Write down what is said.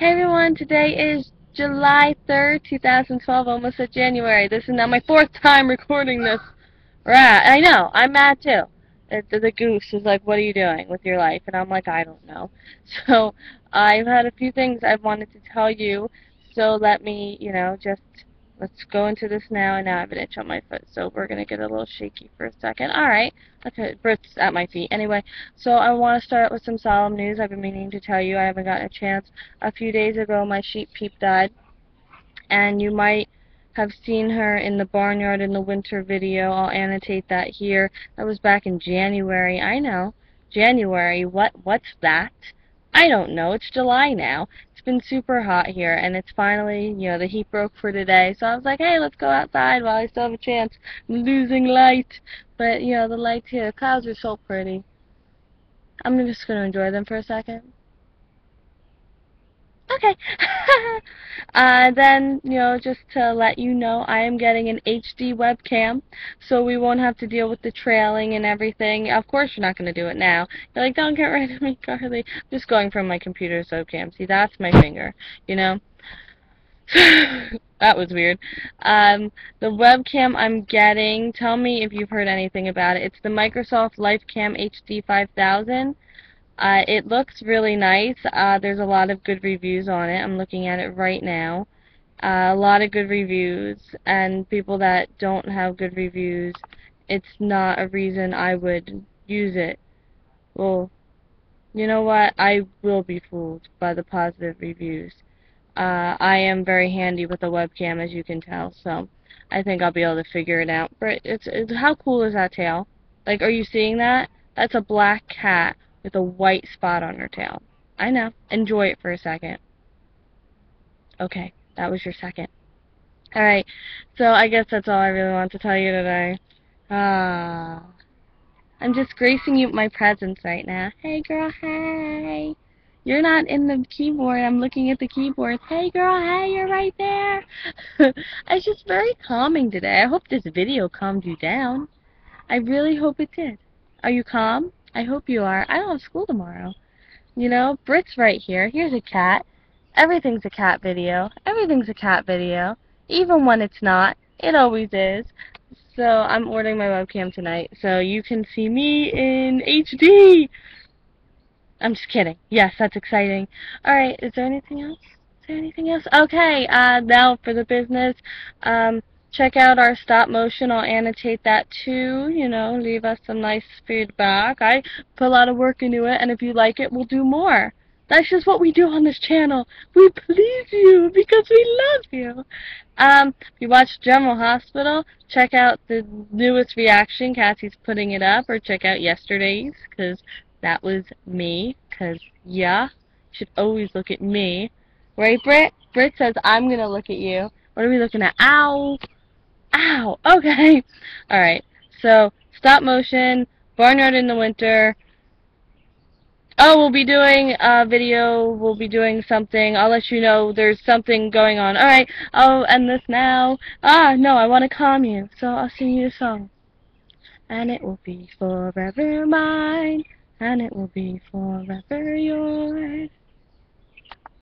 Hey everyone, today is July 3rd, 2012, almost at January. This is now my fourth time recording this. Right, I know, I'm mad too. The, the, the goose is like, what are you doing with your life? And I'm like, I don't know. So, I've had a few things I've wanted to tell you, so let me, you know, just Let's go into this now, and now I have an itch on my foot, so we're going to get a little shaky for a second. Alright, okay, Bert's at my feet. Anyway, so I want to start with some solemn news. I've been meaning to tell you. I haven't gotten a chance. A few days ago, my sheep Peep died, and you might have seen her in the barnyard in the winter video. I'll annotate that here. That was back in January. I know. January. What? What's that? I don't know. It's July now. It's been super hot here, and it's finally, you know, the heat broke for today. So I was like, hey, let's go outside while I still have a chance. I'm losing light. But, you know, the lights here, the clouds are so pretty. I'm just going to enjoy them for a second. Okay. uh, then, you know, just to let you know, I am getting an HD webcam, so we won't have to deal with the trailing and everything. Of course, you're not going to do it now. You're like, don't get rid of me, Carly. I'm just going from my computer's webcam. See, that's my finger, you know? that was weird. Um, the webcam I'm getting, tell me if you've heard anything about it. It's the Microsoft LifeCam HD 5000. Uh, it looks really nice. Uh, there's a lot of good reviews on it. I'm looking at it right now. Uh, a lot of good reviews, and people that don't have good reviews, it's not a reason I would use it. Well, you know what? I will be fooled by the positive reviews. Uh, I am very handy with a webcam, as you can tell, so I think I'll be able to figure it out. But it's, it's how cool is that tail? Like, are you seeing that? That's a black cat with a white spot on her tail. I know. Enjoy it for a second. Okay, that was your second. Alright, so I guess that's all I really want to tell you today. Ah. I'm just gracing you with my presence right now. Hey girl, hey! You're not in the keyboard, I'm looking at the keyboard. Hey girl, hey, you're right there! it's just very calming today. I hope this video calmed you down. I really hope it did. Are you calm? I hope you are. I don't have school tomorrow. You know, Brit's right here. Here's a cat. Everything's a cat video. Everything's a cat video. Even when it's not. It always is. So I'm ordering my webcam tonight. So you can see me in HD. I'm just kidding. Yes, that's exciting. Alright, is there anything else? Is there anything else? Okay, uh, now for the business. Um, check out our stop motion. I'll annotate that too, you know, leave us some nice feedback. I put a lot of work into it, and if you like it, we'll do more. That's just what we do on this channel. We please you because we love you. Um, if you watch General Hospital, check out the newest reaction. Cassie's putting it up, or check out yesterday's, because that was me. Because, yeah, should always look at me. Right, Britt? Britt says, I'm going to look at you. What are we looking at? Ow! Ow! Okay. Alright. So, stop motion, Barnyard in the Winter. Oh, we'll be doing a video, we'll be doing something. I'll let you know there's something going on. Alright, I'll end this now. Ah, no, I want to calm you, so I'll sing you a song. And it will be forever mine, and it will be forever yours.